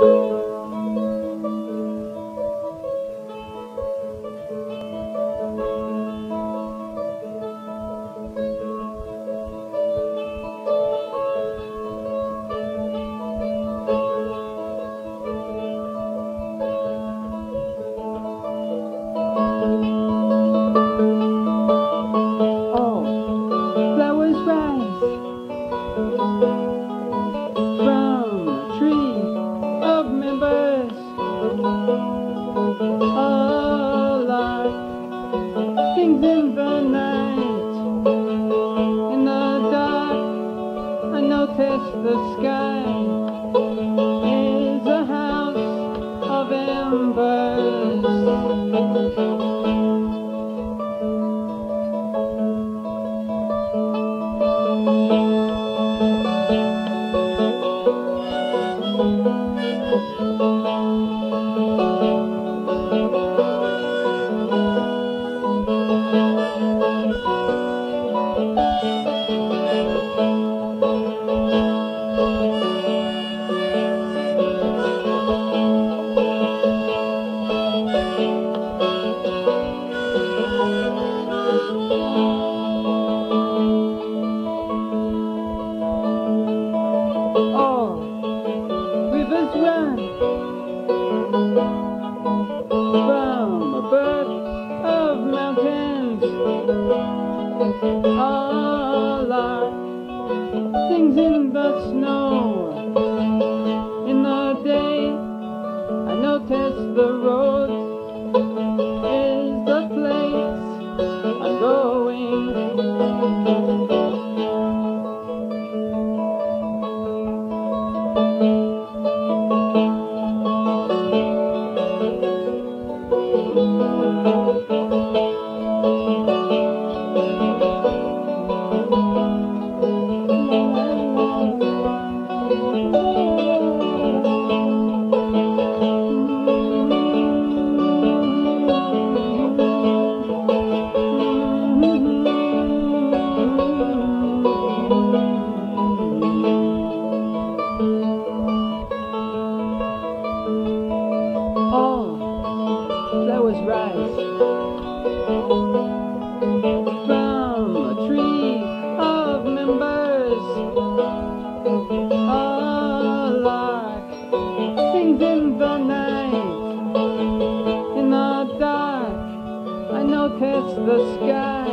All dark, the sky is a house of embers. Rivers run from a birth of mountains. A lark sings in the snow. Flowers rise from a tree of members. A lark sings in the night. In the dark, I notice the sky